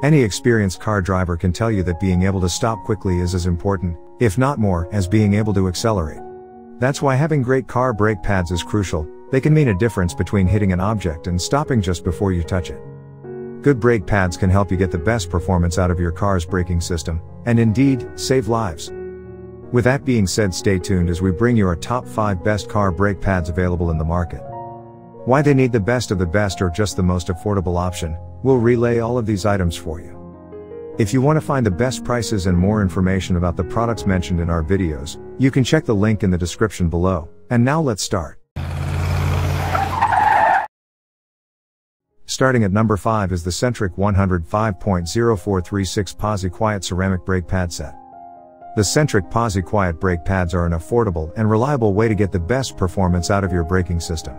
Any experienced car driver can tell you that being able to stop quickly is as important, if not more, as being able to accelerate. That's why having great car brake pads is crucial, they can mean a difference between hitting an object and stopping just before you touch it. Good brake pads can help you get the best performance out of your car's braking system, and indeed, save lives. With that being said, stay tuned as we bring you our top 5 best car brake pads available in the market. Why they need the best of the best or just the most affordable option, we'll relay all of these items for you. If you want to find the best prices and more information about the products mentioned in our videos, you can check the link in the description below. And now let's start. Starting at number 5 is the Centric 105.0436 Posi Quiet Ceramic Brake Pad Set. The Centric Posi Quiet brake pads are an affordable and reliable way to get the best performance out of your braking system.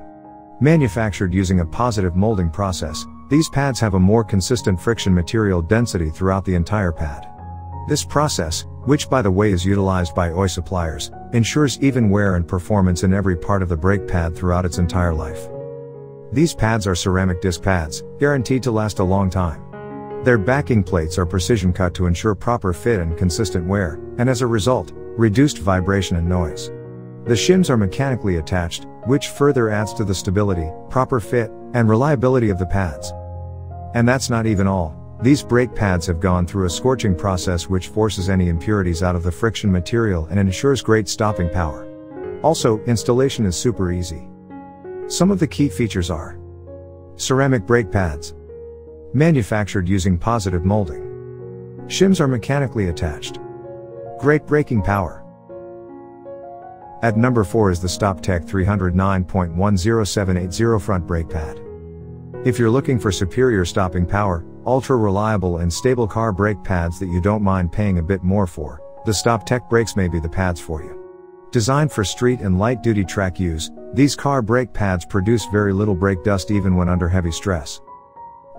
Manufactured using a positive molding process, these pads have a more consistent friction material density throughout the entire pad. This process, which by the way is utilized by OE suppliers, ensures even wear and performance in every part of the brake pad throughout its entire life. These pads are ceramic disc pads, guaranteed to last a long time. Their backing plates are precision cut to ensure proper fit and consistent wear, and as a result, reduced vibration and noise. The shims are mechanically attached, which further adds to the stability, proper fit, and reliability of the pads. And that's not even all. These brake pads have gone through a scorching process which forces any impurities out of the friction material and ensures great stopping power. Also, installation is super easy. Some of the key features are ceramic brake pads, manufactured using positive molding. Shims are mechanically attached. Great braking power. At number 4 is the StopTech 309.10780 front brake pad. If you're looking for superior stopping power, ultra reliable and stable car brake pads that you don't mind paying a bit more for, the StopTech brakes may be the pads for you. Designed for street and light duty track use, these car brake pads produce very little brake dust even when under heavy stress.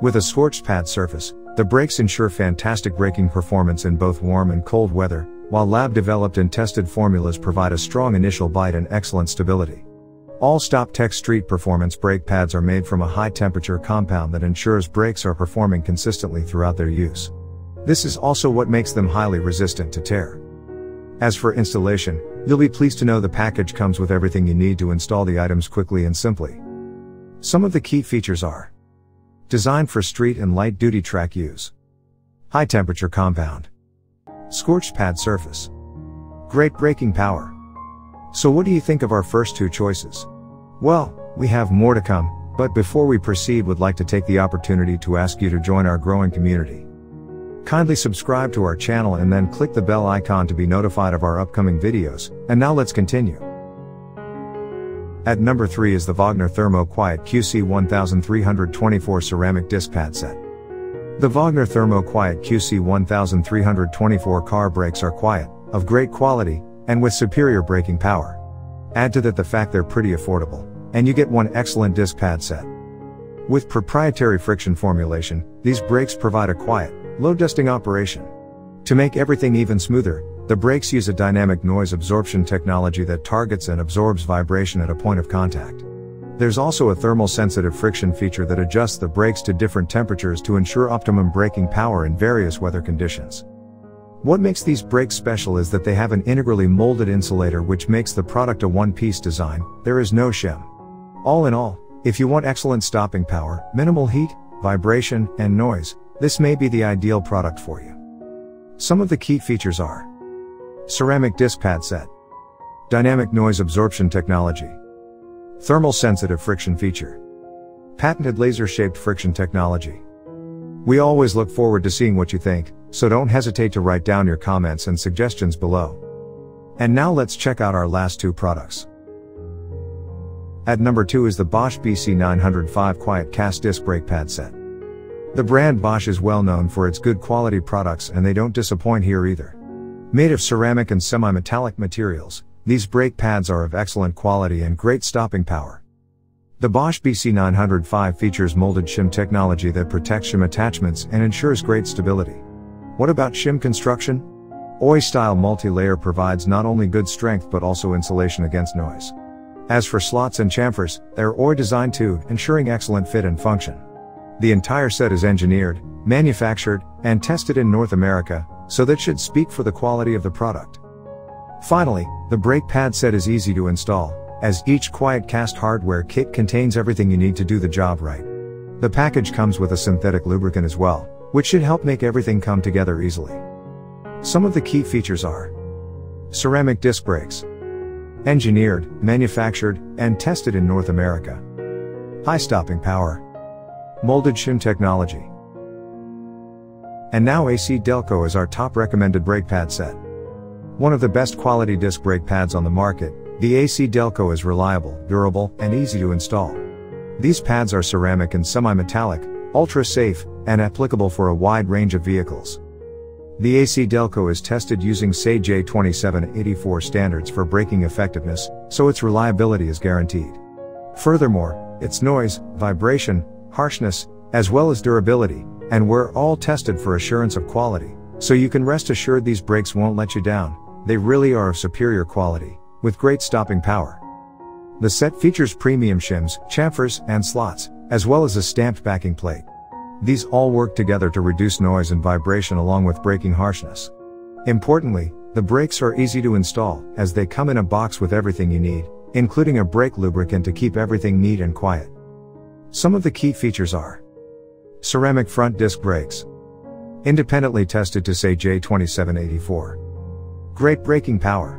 With a scorched pad surface, the brakes ensure fantastic braking performance in both warm and cold weather, while lab developed and tested formulas provide a strong initial bite and excellent stability. All StopTech street performance brake pads are made from a high temperature compound that ensures brakes are performing consistently throughout their use. This is also what makes them highly resistant to tear. As for installation, you'll be pleased to know the package comes with everything you need to install the items quickly and simply. Some of the key features are designed for street and light duty track use, high temperature compound, scorched pad surface, great braking power. So what do you think of our first two choices? Well, we have more to come, but before we proceed would like to take the opportunity to ask you to join our growing community. Kindly subscribe to our channel and then click the bell icon to be notified of our upcoming videos, and now let's continue. At number 3 is the Wagner Thermo Quiet QC 1324 ceramic disc pad set. The Wagner Thermo Quiet QC 1324 car brakes are quiet, of great quality, and with superior braking power. Add to that the fact they're pretty affordable, and you get one excellent disc pad set. With proprietary friction formulation, these brakes provide a quiet, low dusting operation. To make everything even smoother, the brakes use a dynamic noise absorption technology that targets and absorbs vibration at a point of contact. There's also a thermal sensitive friction feature that adjusts the brakes to different temperatures to ensure optimum braking power in various weather conditions. What makes these brakes special is that they have an integrally molded insulator which makes the product a one-piece design, there is no shim. All in all, if you want excellent stopping power, minimal heat, vibration, and noise, this may be the ideal product for you. Some of the key features are Ceramic disc pad set Dynamic noise absorption technology Thermal sensitive friction feature Patented laser-shaped friction technology We always look forward to seeing what you think, so don't hesitate to write down your comments and suggestions below. And now let's check out our last two products. At number 2 is the Bosch BC905 Quiet Cast Disc Brake Pad Set. The brand Bosch is well known for its good quality products and they don't disappoint here either. Made of ceramic and semi-metallic materials, these brake pads are of excellent quality and great stopping power. The Bosch BC905 features molded shim technology that protects shim attachments and ensures great stability. What about shim construction? OI-style multi-layer provides not only good strength but also insulation against noise. As for slots and chamfers, they're OI designed too, ensuring excellent fit and function. The entire set is engineered, manufactured, and tested in North America, so that should speak for the quality of the product. Finally, the brake pad set is easy to install, as each quiet cast hardware kit contains everything you need to do the job right. The package comes with a synthetic lubricant as well, which should help make everything come together easily. Some of the key features are ceramic disc brakes, engineered, manufactured, and tested in North America, high stopping power, molded shim technology. And now AC Delco is our top recommended brake pad set. One of the best quality disc brake pads on the market, the AC Delco is reliable, durable, and easy to install. These pads are ceramic and semi-metallic, ultra safe, and applicable for a wide range of vehicles. The AC Delco is tested using SAE J2784 standards for braking effectiveness, so its reliability is guaranteed. Furthermore, its noise, vibration, harshness, as well as durability, and we're all tested for assurance of quality, so you can rest assured these brakes won't let you down, they really are of superior quality, with great stopping power. The set features premium shims, chamfers, and slots, as well as a stamped backing plate. These all work together to reduce noise and vibration along with braking harshness. Importantly, the brakes are easy to install, as they come in a box with everything you need, including a brake lubricant to keep everything neat and quiet. Some of the key features are ceramic front disc brakes, independently tested to SAE J2784, great braking power,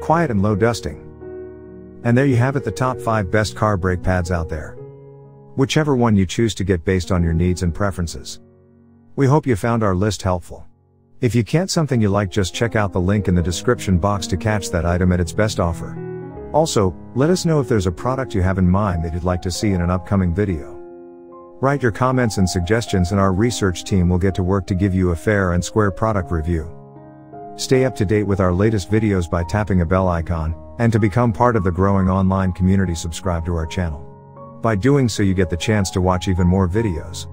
quiet and low dusting. And there you have it the top 5 best car brake pads out there. Whichever one you choose to get based on your needs and preferences. We hope you found our list helpful. If you can't something you like just check out the link in the description box to catch that item at its best offer. Also, let us know if there's a product you have in mind that you'd like to see in an upcoming video. Write your comments and suggestions and our research team will get to work to give you a fair and square product review. Stay up to date with our latest videos by tapping a bell icon, and to become part of the growing online community subscribe to our channel. By doing so you get the chance to watch even more videos.